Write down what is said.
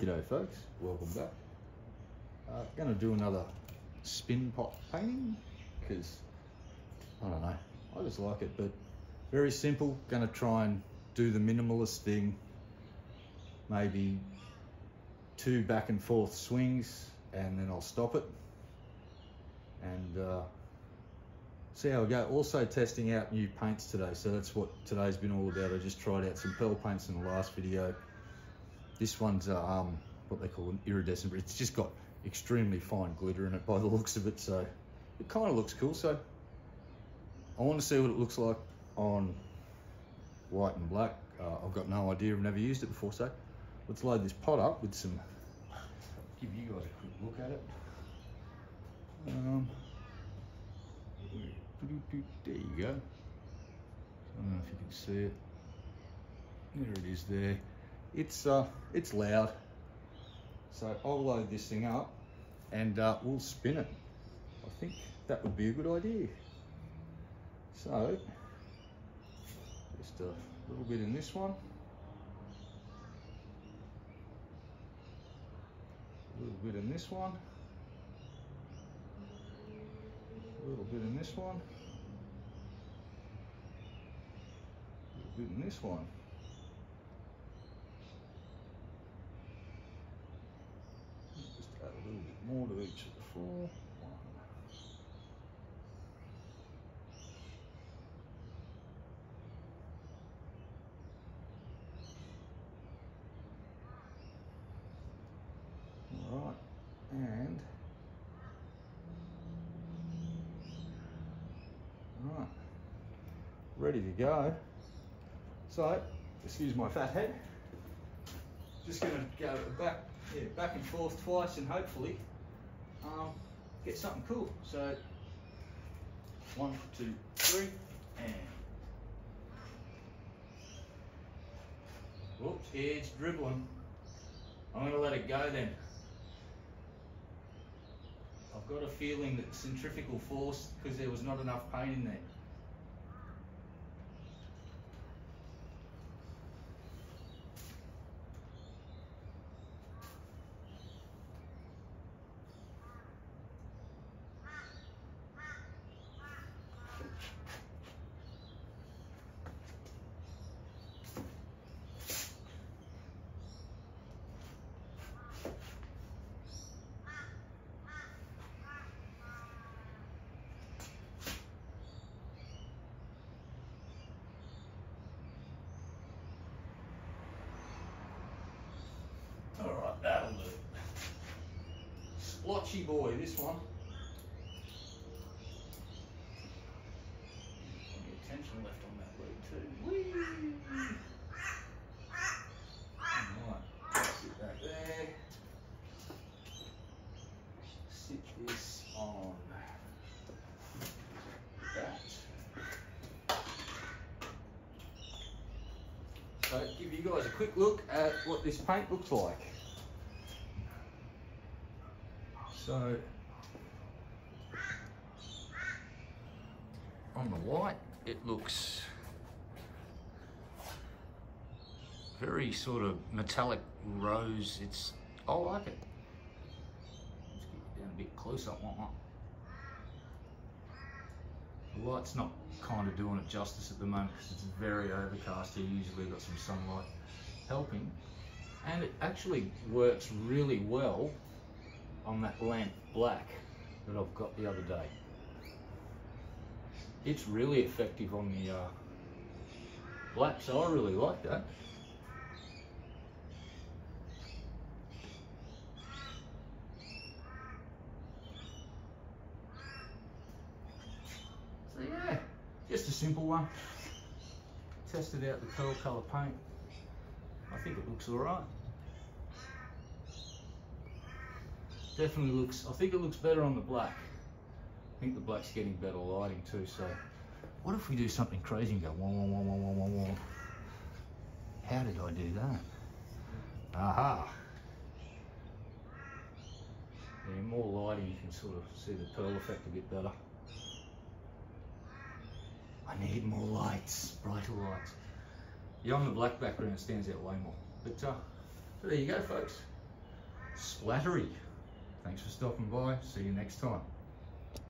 G'day folks, welcome back. Uh, gonna do another spin pot painting because I don't know, I just like it, but very simple. Gonna try and do the minimalist thing. Maybe two back and forth swings and then I'll stop it and uh, see how we go. Also testing out new paints today, so that's what today's been all about. I just tried out some pearl paints in the last video. This one's uh, um, what they call an iridescent, but it's just got extremely fine glitter in it by the looks of it, so it kind of looks cool. So I want to see what it looks like on white and black. Uh, I've got no idea, I've never used it before, so let's load this pot up with some, give you guys a quick look at it. Um, there you go. I don't know if you can see it. There it is there. It's uh, it's loud. So I'll load this thing up and uh, we'll spin it. I think that would be a good idea. So, just a little bit in this one. A little bit in this one. A little bit in this one. A little bit in this one. to the 4, 1. All right, and all right, ready to go. So, excuse my fat head. Just going to go back, yeah, back and forth twice, and hopefully um, get something cool. So, one, two, three, and. Whoops, it's dribbling. I'm gonna let it go then. I've got a feeling that centrifugal force, because there was not enough paint in there. All right, that'll do. Splotchy boy, this one. Tension left on that lead too. Alright, sit that there. Sit this on that. So give you guys a quick look at what this paint looks like. So on the white it looks very sort of metallic rose. It's I like it. Let's get down a bit closer. The light's not kind of doing it justice at the moment because it's very overcast here. Usually got some sunlight helping. And it actually works really well on that lamp black that I've got the other day. It's really effective on the uh, black, so I really like that. So yeah, just a simple one. Tested out the pearl colour paint. I think it looks alright. Definitely looks, I think it looks better on the black. I think the black's getting better lighting too, so. What if we do something crazy and go wah wah wah wah wah wah? How did I do that? Aha! Yeah, more lighting, you can sort of see the pearl effect a bit better. I need more lights, brighter lights. Yeah, on the black background it stands out way more. But uh, there you go, folks. Slattery. Thanks for stopping by. See you next time.